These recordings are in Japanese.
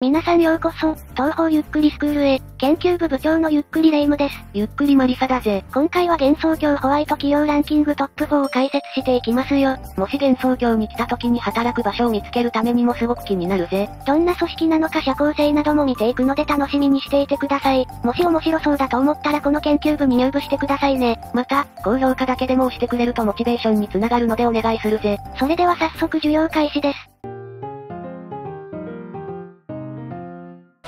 皆さんようこそ、東方ゆっくりスクールへ、研究部部長のゆっくりレ夢ムです。ゆっくりマリサだぜ。今回は幻想郷ホワイト企業ランキングトップ4を解説していきますよ。もし幻想郷に来た時に働く場所を見つけるためにもすごく気になるぜ。どんな組織なのか社交性なども見ていくので楽しみにしていてください。もし面白そうだと思ったらこの研究部に入部してくださいね。また、高評価だけでも押してくれるとモチベーションにつながるのでお願いするぜ。それでは早速授業開始です。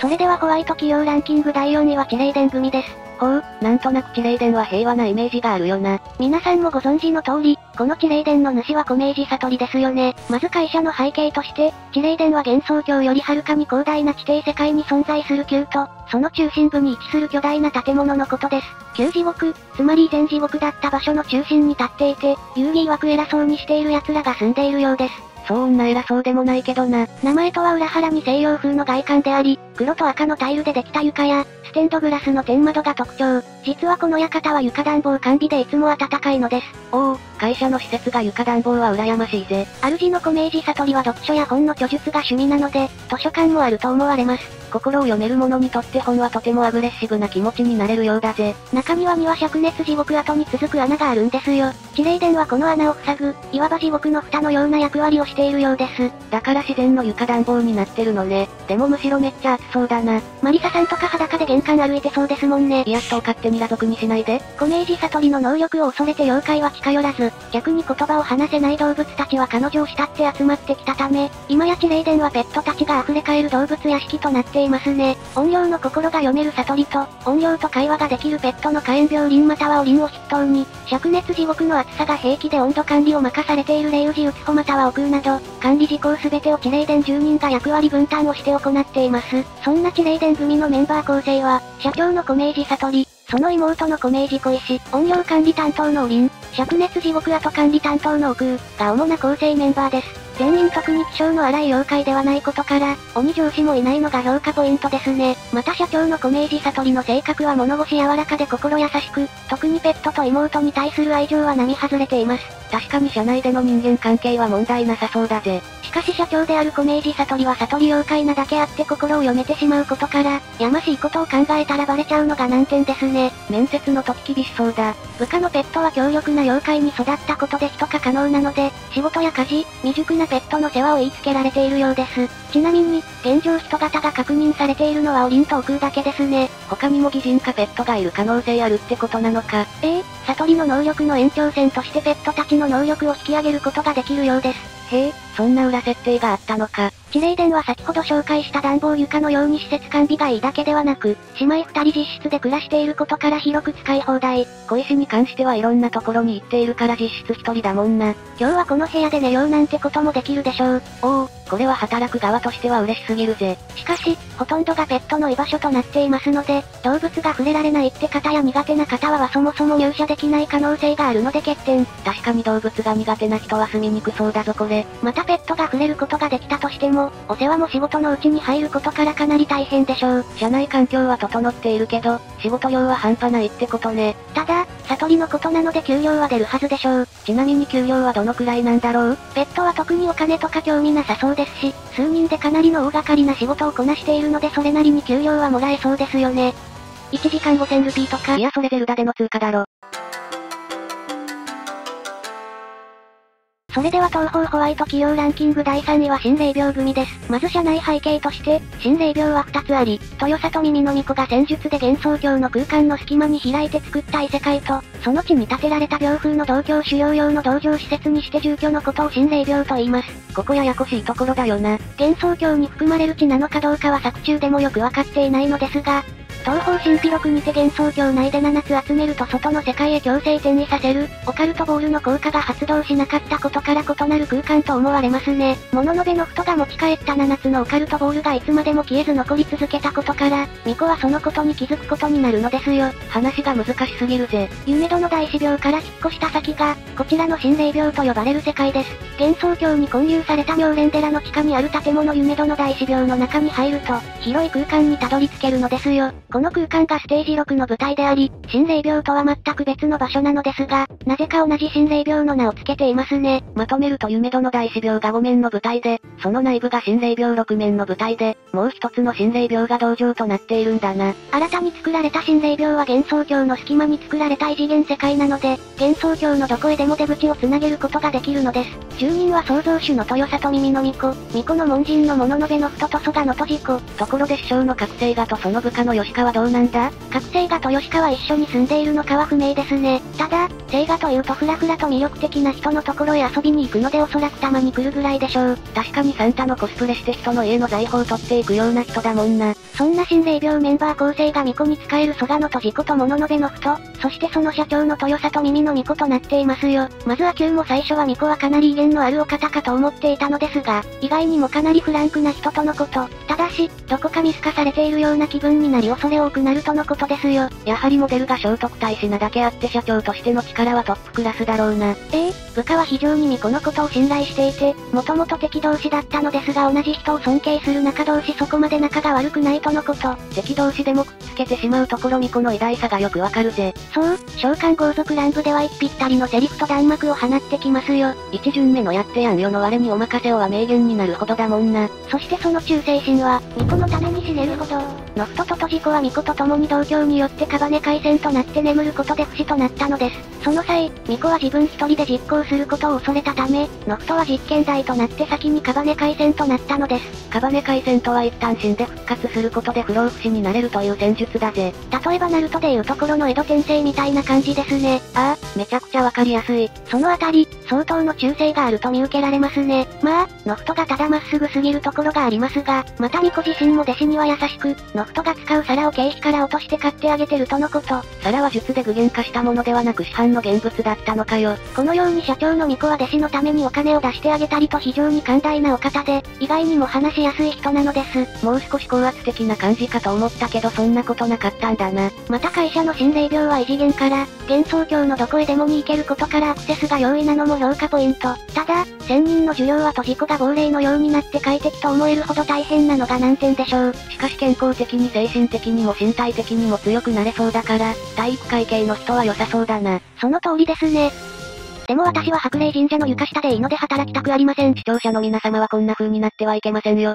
それではホワイト企業ランキング第4位はチレイデン組です。ほう、なんとなくチレイデンは平和なイメージがあるよな。皆さんもご存知の通り、このチレイデンの主はコメージ悟りですよね。まず会社の背景として、チレイデンは幻想郷よりはるかに広大な地底世界に存在する宮と、その中心部に位置する巨大な建物のことです。旧地獄、つまり全地獄だった場所の中心に立っていて、遊戯枠偉そうにしている奴らが住んでいるようです。そんな偉そうでもないけどな。名前とは裏腹に西洋風の外観であり、黒と赤のタイルでできた床や、ステンドグラスの天窓が特徴。実はこの館は床暖房完備でいつも暖かいのです。おお、会社の施設が床暖房は羨ましいぜ。主のコメージ悟りは読書や本の叙述が趣味なので、図書館もあると思われます。心を読める者にとって本はとてもアグレッシブな気持ちになれるようだぜ。中庭には灼熱地獄跡に続く穴があるんですよ。地霊殿はこの穴を塞ぐ、いわば地獄の蓋のような役割をしているようです。だから自然の床暖房になってるのね。でもむしろめっちゃ暑そうだな。マリサさんとか裸で玄関歩いてそうですもんね。いやっと勝手に裸族にしないで。コメージ悟りの能力を恐れて妖怪は近寄らず、逆に言葉を話せない動物たちは彼女を慕って集まってきたため、今や地霊殿はペットたちが溢れ返る動物屋敷となっていますね。音量の心が読める悟りと、音量と会話ができるペットの火炎病輪またはおりんを筆頭に、灼熱地獄の暑さが平気で温度管理を任されている霊宇治打つ子または奥など、管理事項すべてを地霊殿住人が役割分担をして行っています。そんな地霊殿組のメンバー構成は、社長のコメージ悟り、その妹のコメージ小石、音量管理担当のおり、灼熱地獄跡管理担当の奥が主な構成メンバーです。全員特に気性の荒い妖怪ではないことから、鬼上司もいないのが評価ポイントですね。また社長のコメージ悟りの性格は物腰柔らかで心優しく、特にペットと妹に対する愛情は並外れています。確かに社内での人間関係は問題なさそうだぜ。しかし社長であるコメージ悟りは悟り妖怪なだけあって心を読めてしまうことから、やましいことを考えたらバレちゃうのが難点ですね。面接の時厳しそうだ。部下のペットは強力な妖怪に育ったことで人化可能なので、仕事や家事、未熟なペットの世話を言いつけられているようです。ちなみに、現状人型が確認されているのはオリンとオクだけですね。他にも擬人かペットがいる可能性あるってことなのか。ええー、悟りの能力の延長線としてペットたちの能力を引き上げることができるようです。へえ、そんな裏設定があったのか。地霊殿は先ほど紹介した暖房床のように施設完備がいいだけではなく、姉妹二人実質で暮らしていることから広く使い放題。小石に関してはいろんなところに行っているから実質一人だもんな。今日はこの部屋で寝ようなんてこともできるでしょう。おお、これは働く側としては嬉しすぎるぜ。しかし、ほとんどがペットの居場所となっていますので、動物が触れられないって方や苦手な方はそもそも入社できない可能性があるので欠点。確かに動物が苦手な人は住みにくそうだぞこれ。またペットが触れることができたとしても、お世話も仕事のうちに入ることからかなり大変でしょう。社内環境は整っているけど、仕事量は半端ないってことね。ただ、悟りのことなので給料は出るはずでしょう。ちなみに給料はどのくらいなんだろう？ペットは特にお金とか興味なさそうですし、数人でかなりの大掛かりな仕事をこなしているのでそれなりに給料はもらえそうですよね。1時間5000ルピーとか。いやそれゼルダでの通貨だろ。それでは東方ホワイト企業ランキング第3位は新霊病組です。まず社内背景として、新霊病は2つあり、豊里耳の巫女が戦術で幻想郷の空間の隙間に開いて作った異世界と、その地に建てられた病風の同居主要用の同情施設にして住居のことを新霊病と言います。ここややこしいところだよな。幻想郷に含まれる地なのかどうかは作中でもよくわかっていないのですが、東方神秘録にて幻想郷内で7つ集めると外の世界へ強制転移させる、オカルトボールの効果が発動しなかったことから異なる空間と思われますね。物のべの太が持ち帰った7つのオカルトボールがいつまでも消えず残り続けたことから、巫女はそのことに気づくことになるのですよ。話が難しすぎるぜ。夢戸の大死病から引っ越した先が、こちらの心霊病と呼ばれる世界です。幻想郷に混入された妙蓮寺の地下にある建物夢戸の大死病の中に入ると、広い空間にたどり着けるのですよ。この空間がステージ6の舞台であり、心霊病とは全く別の場所なのですが、なぜか同じ心霊病の名を付けていますね。まとめると夢戸の大死病が5面の舞台で、その内部が心霊病6面の舞台で、もう一つの心霊病が道場となっているんだな。新たに作られた心霊病は幻想郷の隙間に作られた異次元世界なので、幻想郷のどこへでも出口をつなげることができるのです。住人は創造主の豊里耳の巫女、巫女の門人の物のべの太と蘇我のとじ子。ところで師匠の覚醒がとその部下の吉川どうなんだ？覚醒がと吉川一緒に住んでいるのかは不明ですね。ただ、聖画というとフラフラと魅力的な人のところへ遊びに行くのでおそらくたまに来るぐらいでしょう。確かにサンタのコスプレして人の家の財宝を取っていくような人だもんな。そんな心霊病メンバー構成が巫女に使える蘇我のとじこと物のべの太、そしてその社長の豊里耳の巫女となっていますよ。まずは Q も最初は巫女はかなり威厳のあるお方かと思っていたのですが、意外にもかなりフランクな人とのこと。ただし、どこか見透かされているような気分になり恐れ多くなるとのことですよ。やはりモデルが聖徳太子なだけあって社長としての力はトップクラスだろうな。え？え部下は非常に巫女のことを信頼していて、もともと敵同士だったのですが同じ人を尊敬する仲同士そこまで仲が悪くないとのこと。敵同士でもくっつけてしまうところ巫女の偉大さがよくわかるぜ。そう、召喚豪族乱舞では息ぴったりのセリフと弾幕を放ってきますよ。一巡目のやってやんよの我にお任せをは名言になるほどだもんな。そしてその忠誠心は、巫女のために死ねるほど。ノフトとトジコは巫女と共に同居によってカバネ海戦となって眠ることで不死となったのです。その際、巫女は自分一人で実行することを恐れたため、ノフトは実験台となって先にカバネ海戦となったのです。カバネ海戦とは一旦死んで復活することで不老不死になれるという戦術だぜ。例えばナルトでいうところの江戸転生みたいな感じですね。ああ、めちゃくちゃわかりやすい。そのあたり、相当の忠誠があると見受けられますね。まあ、ノフトがただまっすぐすぎるところがありますが、また巫女自身も弟子には優しく、ノトが使う皿を経費から落として買ってあげてるとのこと。皿は術で具現化したものではなく市販の現物だったのかよ。このように社長の巫女は弟子のためにお金を出してあげたりと非常に寛大なお方で、意外にも話しやすい人なのです。もう少し高圧的な感じかと思ったけどそんなことなかったんだな。また会社の心霊病は異次元から、幻想郷のどこへでもに行けることからアクセスが容易なのも評価ポイント。ただ、1000人の需要はと事故が亡霊のようになって快適と思えるほど大変なのが難点でしょう。しかし健康的に精神的にも身体的にも強くなれそうだから、体育会系の人は良さそうだな。その通りですね。でも私は白霊神社の床下でいいので働きたくありません。視聴者の皆様はこんな風になってはいけませんよ。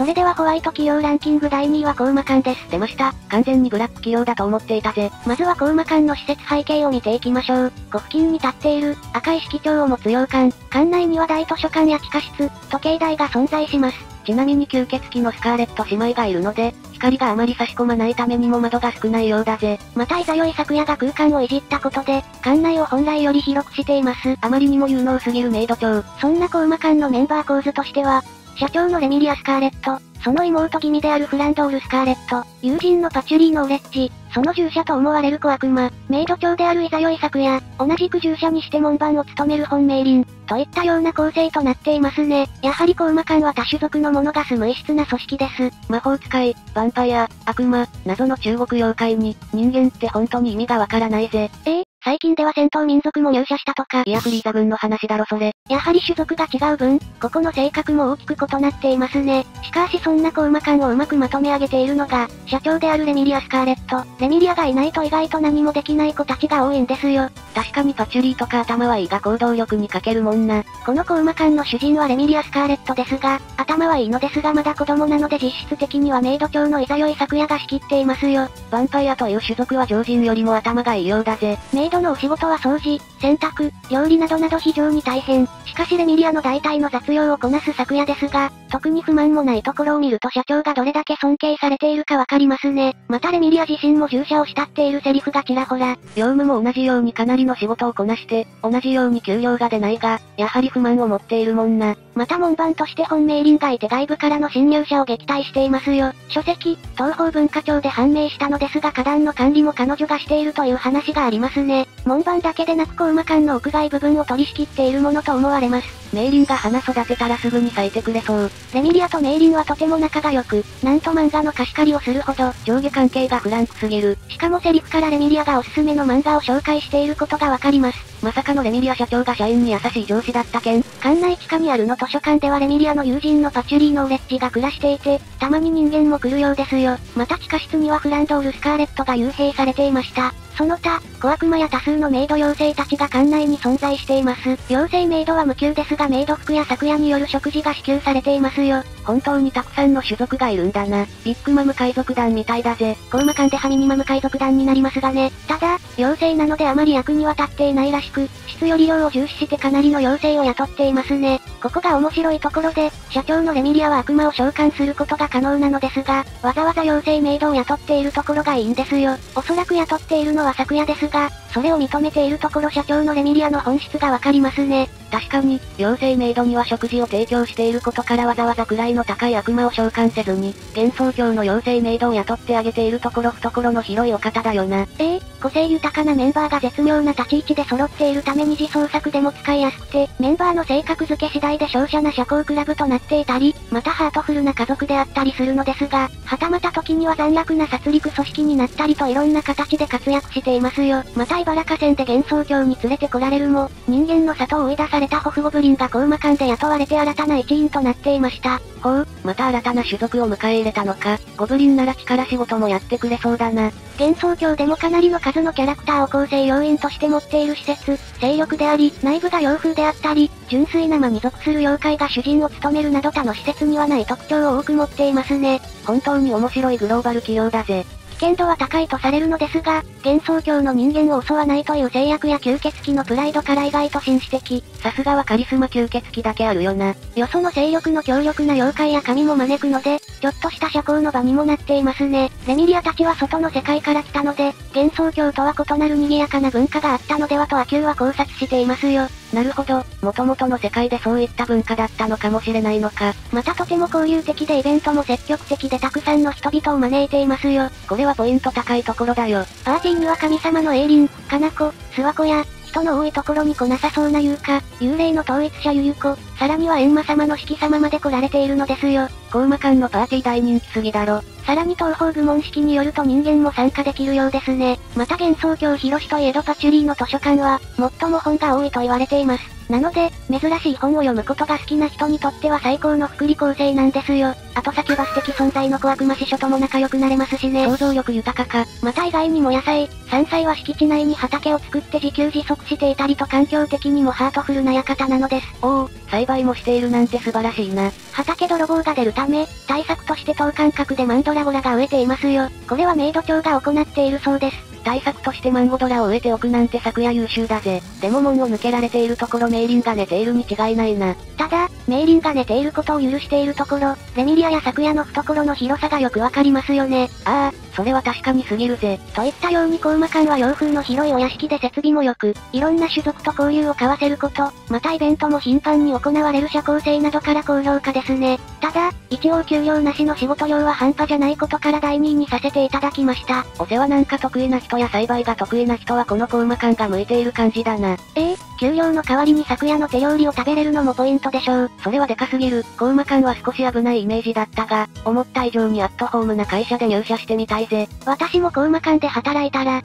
それではホワイト企業ランキング第2位はコウマ館です。出ました。完全にブラック企業だと思っていたぜ。まずはコウマ館の施設背景を見ていきましょう。5付近に立っている、赤い色調を持つ洋館。館内には大図書館や地下室、時計台が存在します。ちなみに吸血鬼のスカーレット姉妹がいるので、光があまり差し込まないためにも窓が少ないようだぜ。また、いざよい昨夜が空間をいじったことで、館内を本来より広くしています。あまりにも有能すぎるメイド長。そんなコウマ館のメンバー構図としては、社長のレミリア・スカーレット、その妹君であるフランドール・スカーレット、友人のパチュリーのオレッジ、その従者と思われる小悪魔、メイド長であるイザヨイ昨夜、同じく従者にして門番を務める本命林、といったような構成となっていますね。やはりコウマ館は多種族の者が住む異質な組織です。魔法使い、ヴァンパイア、悪魔、謎の中国妖怪に、人間って本当に意味がわからないぜ。ええ？最近では戦闘民族も入社したとか。いやフリーザ軍の話だろそれ。やはり種族が違う分、ここの性格も大きく異なっていますね。しかしそんなコウマ感をうまくまとめ上げているのが、社長であるレミリア・スカーレット。レミリアがいないと意外と何もできない子たちが多いんですよ。確かにパチュリーとか頭はいいが行動力に欠けるもんな。このコウマ感の主人はレミリア・スカーレットですが、頭はいいのですがまだ子供なので実質的にはメイド長のイザヨイ昨夜が仕切っていますよ。ヴァンパイアという種族は常人よりも頭がいいようだぜ。メイドのお仕事は掃除、洗濯、料理などなど非常に大変。しかしレミリアの大体の雑用をこなす昨夜ですが、特に不満もないところを見ると社長がどれだけ尊敬されているかわかりますね。またレミリア自身も従者を慕っているセリフがちらほら。業務も同じようにかなりの仕事をこなして、同じように給料が出ないが、やはり不満を持っているもんな。また門番として本命林がいて外部からの侵入者を撃退していますよ。書籍、東方文化庁で判明したのですが花壇の管理も彼女がしているという話がありますね。門番だけでなくコウマ館の屋外部分を取り仕切っているものと思われます。メイリンが花育てたらすぐに咲いてくれそう。レミリアとメイリンはとても仲が良く、なんと漫画の貸し借りをするほど、上下関係がフランクすぎる。しかもセリフからレミリアがおすすめの漫画を紹介していることがわかります。まさかのレミリア社長が社員に優しい上司だった件館内地下にあるの図書館ではレミリアの友人のパチュリーのオレッジが暮らしていて、たまに人間も来るようですよ。また地下室にはフランドール・スカーレットが幽閉されていました。その他、小悪魔や多数のメイド妖精たちが館内に存在しています。妖精メイドは無給ですががメイド服や昨夜による食事が支給されていますよ。本当にたくさんの種族がいるんだな。ビッグマム海賊団みたいだぜ。コーマ館でハミニマム海賊団になりますがね。ただ、妖精なのであまり役には立っていないらしく、質より量を重視してかなりの妖精を雇っていますね。ここが面白いところで、社長のレミリアは悪魔を召喚することが可能なのですが、わざわざ妖精メイドを雇っているところがいいんですよ。おそらく雇っているのは昨夜ですが、それを認めているところ社長のレミリアの本質がわかりますね。確かに、妖精メイドには食事を提供していることからわざわざ位の高い悪魔を召喚せずに、幻想郷の妖精メイドを雇ってあげているところ懐の広いお方だよな。ええー、個性豊かなメンバーが絶妙な立ち位置で揃っているため二次創作でも使いやすくて、メンバーの性格付け次第で勝者な社交クラブとなっていたり、またハートフルな家族であったりするのですが、はたまた時には残虐な殺戮組織になったりといろんな形で活躍していますよ。また茨河線で幻想郷に連れてこられるも、人間の里を追い出されたホフゴブリンがコウマ館で雇われて新たな一員となっていました。ほう、また新たな種族を迎え入れたのか。ゴブリンなら力仕事もやってくれそうだな。幻想郷でもかなりの数のキャラクターを構成要員として持っている施設、勢力であり、内部が洋風であったり、純粋な魔に属する妖怪が主人を務めるなど他の施設にはない特徴を多く持っていますね。本当に面白いグローバル企業だぜ。危険度は高いとされるのですが、幻想郷の人間を襲わないという制約や吸血鬼のプライドから意外と紳士的。さすがはカリスマ吸血鬼だけあるよな。よその勢力の強力な妖怪や神も招くので、ちょっとした社交の場にもなっていますね。レミリアたちは外の世界から来たので、幻想郷とは異なる賑やかな文化があったのではとアキューは考察していますよ。なるほど、元々の世界でそういった文化だったのかもしれないのか。またとても交流的でイベントも積極的でたくさんの人々を招いていますよ。これはポイント高いところだよ。パーティーには神様のエイリン、カナコ、スワコや、人の多いところに来なさそうな優香、幽霊の統一者ユユコ、さらには閻魔様の式様まで来られているのですよ。コウマ館のパーティー大人気すぎだろ。さらに東方部門式によると人間も参加できるようですね。また幻想郷広しといえどパチュリーの図書館は、最も本が多いと言われています。なので、珍しい本を読むことが好きな人にとっては最高の福利厚生なんですよ。後先バス的存在の小悪魔師匠とも仲良くなれますしね。想像力豊かか。また意外にも野菜、山菜は敷地内に畑を作って自給自足していたりと環境的にもハートフルな館なのです。おお、栽培もしているなんて素晴らしいな。畑泥棒が出るため、対策として等間隔でマンドラゴラが植えていますよ。これはメイド長が行っているそうです。対策としてマンゴドラを植えておくなんて昨夜優秀だぜ。でも門を抜けられているところメイリンが寝ているに違いないな。ただ、メイリンが寝ていることを許しているところ、レミリアや昨夜の懐の広さがよくわかりますよね。ああ、それは確かに過ぎるぜ。といったようにコウマ館は洋風の広いお屋敷で設備も良く、いろんな種族と交流を交わせること、またイベントも頻繁に行われる社交性などから高評価ですね。ただ、一応給料なしの仕事量は半端じゃないことから第2位にさせていただきました。お世話なんか得意な人や栽培が得意な人はこのコウマ館が向いている感じだな。ええー、給料の代わりに昨夜の手料理を食べれるのもポイントでしょう。それはでかすぎる。コウマ館は少し危ないイメージだったが、思った以上にアットホームな会社で入社してみたいぜ。私もコウマ館で働いたら、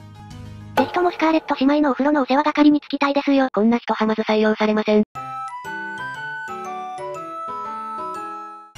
ぜひともスカーレット姉妹のお風呂のお世話係につきたいですよ。こんな人はまず採用されません。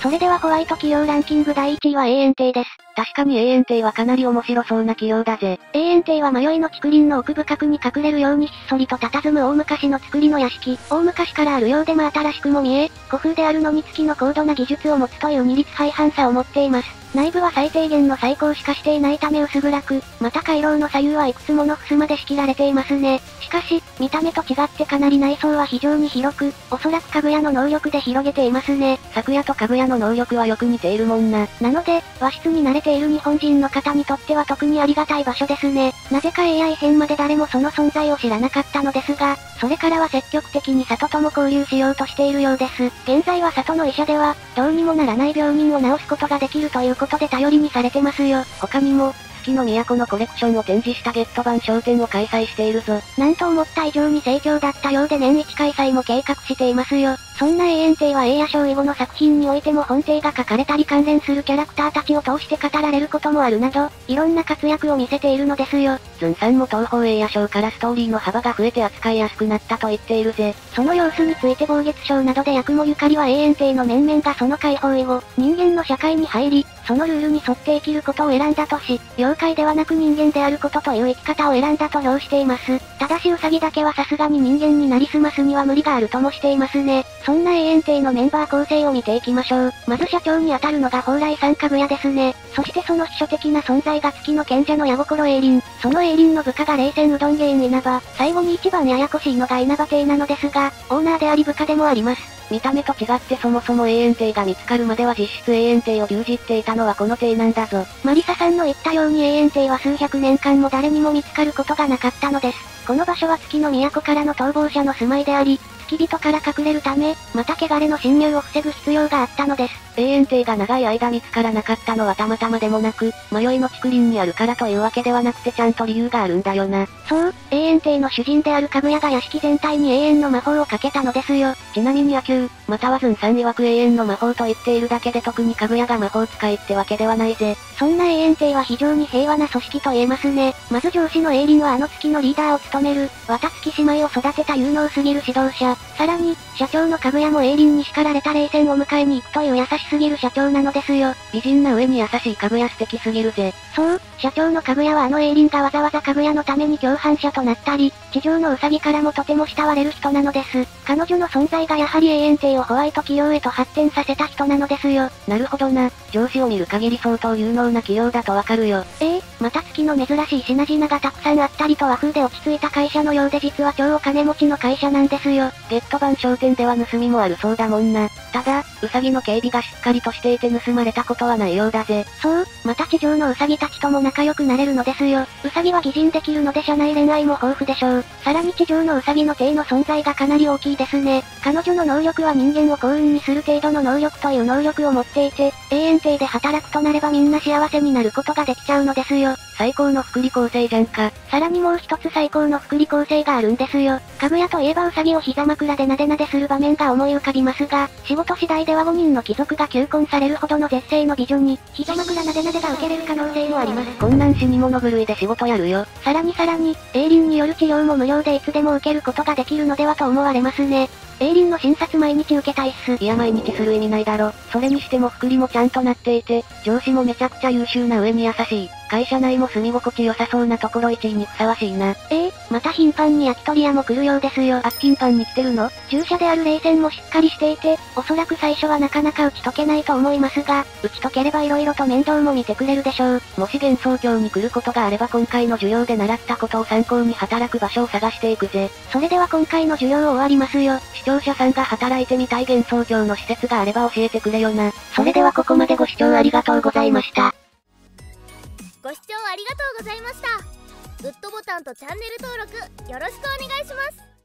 それではホワイト企業ランキング第1位は永遠亭です。確かに永遠亭はかなり面白そうな企業だぜ。永遠亭は迷いの竹林の奥深くに隠れるようにひっそりと佇む大昔の作りの屋敷。大昔からあるようでも新しくも見え、古風であるのに月の高度な技術を持つという二律背反さを持っています。内部は最低限の最高しかしていないため薄暗く、また回廊の左右はいくつもの襖で仕切られていますね。しかし、見た目と違ってかなり内装は非常に広く、おそらく家具屋の能力で広げていますね。昨夜と家具屋の能力はよく似ているもんな。なので、和室に慣れている日本人の方にとっては特にありがたい場所ですね。なぜか AI 編まで誰もその存在を知らなかったのですが、それからは積極的に里とも交流しようとしているようです。現在は里の医者では、どうにもならない病人を治すことができるということで頼りにされてますよ。他にも、月の都のコレクションを展示したゲット版商店を開催しているぞ。なんと思った以上に盛況だったようで年一開催も計画していますよ。そんな永遠帝は栄夜賞以後の作品においても本帝が書かれたり関連するキャラクターたちを通して語られることもあるなど、いろんな活躍を見せているのですよ。ズンさんも東方栄夜賞からストーリーの幅が増えて扱いやすくなったと言っているぜ。その様子について暴月賞などで役もゆかりは永遠帝の面々がその解放以後、人間の社会に入り、そのルールに沿って生きることを選んだとし、妖怪ではなく人間であることという生き方を選んだと評しています。ただしウサギだけはさすがに人間になりすますには無理があるともしていますね。そんな永遠帝のメンバー構成を見ていきましょう。まず社長に当たるのが蓬莱さんかぐやですね。そしてその秘書的な存在が月の賢者の矢心栄林。その栄林の部下が冷戦うどん芸員稲葉。最後に一番ややこしいのが稲葉邸なのですが、オーナーであり部下でもあります。見た目と違ってそもそも永遠帝が見つかるまでは実質永遠帝を牛耳っていたのはこの帝なんだぞ。マリサさんの言ったように永遠帝は数百年間も誰にも見つかることがなかったのです。この場所は月の都からの逃亡者の住まいであり、付き人から隠れるため、また汚れの侵入を防ぐ必要があったのです。永遠帝が長い間見つからなかったのはたまたまでもなく、迷いの竹林にあるからというわけではなくてちゃんと理由があるんだよな。そう、永遠帝の主人であるかぐやが屋敷全体に永遠の魔法をかけたのですよ。ちなみに野球、またはズンさん曰く永遠の魔法と言っているだけで特にかぐやが魔法使いってわけではないぜ。そんな永遠帝は非常に平和な組織と言えますね。まず上司の永林はあの月のリーダーを務める、渡月姉妹を育てた有能すぎる指導者。さらに、社長のかぐやも永林に叱られた冷戦を迎えに行くという優しすぎる社長なのですよ。美人な上に優しいかぐや素敵すぎるぜ。そう、社長のかぐやはあのエイリンがわざわざかぐやのために共犯者となったり、地上のウサギからもとても慕われる人なのです。彼女の存在がやはり永遠帝をホワイト企業へと発展させた人なのですよ。なるほどな。上司を見る限り相当有能な企業だとわかるよ。ええー、また月の珍しい品々がたくさんあったりと和風で落ち着いた会社のようで実は超お金持ちの会社なんですよ。ゲット版商店では盗みもあるそうだもんな。ただ、ウサギの警備がしっかりとしていて盗まれたことはないようだぜ。そう、また地上のウサギたちとも仲良くなれるのですよ。ウサギは擬人できるので社内恋愛も豊富でしょう。さらに地上のウサギの体の存在がかなり大きいですね。彼女の能力は人間を幸運にする程度の能力という能力を持っていて、永遠帝で働くとなればみんな幸せになることができちゃうのですよ。最高の福利厚生じゃんか。さらにもう一つ最高の福利厚生があるんですよ。かぐやといえばウサギを膝枕でなでなでする場面が思い浮かびますが、仕事次第では5人の貴族が求婚されるほどの絶世の美女に、膝枕なでなでが受けれる可能性もあります。こんなん死に物狂いで仕事やるよ。さらにさらに、エイリンによる治療も無料でいつでも受けることができるのではと思われますね。エイリンの診察毎日受けたいっす。いや毎日する意味ないだろ。それにしても福利もちゃんとなっていて、上司もめちゃくちゃ優秀な上に優しい。会社内も住み心地良さそうなところ1位にふさわしいな。ええー、また頻繁に焼き鳥屋も来るようですよ。あ、頻繁に来てるの？従者である冷戦もしっかりしていて、おそらく最初はなかなか打ち解けないと思いますが、打ち解ければ色々と面倒も見てくれるでしょう。もし幻想郷に来ることがあれば今回の授業で習ったことを参考に働く場所を探していくぜ。それでは今回の授業を終わりますよ。視聴者さんが働いてみたい幻想郷の施設があれば教えてくれよな。それではここまでご視聴ありがとうございました。ご視聴ありがとうございました。グッドボタンとチャンネル登録よろしくお願いします。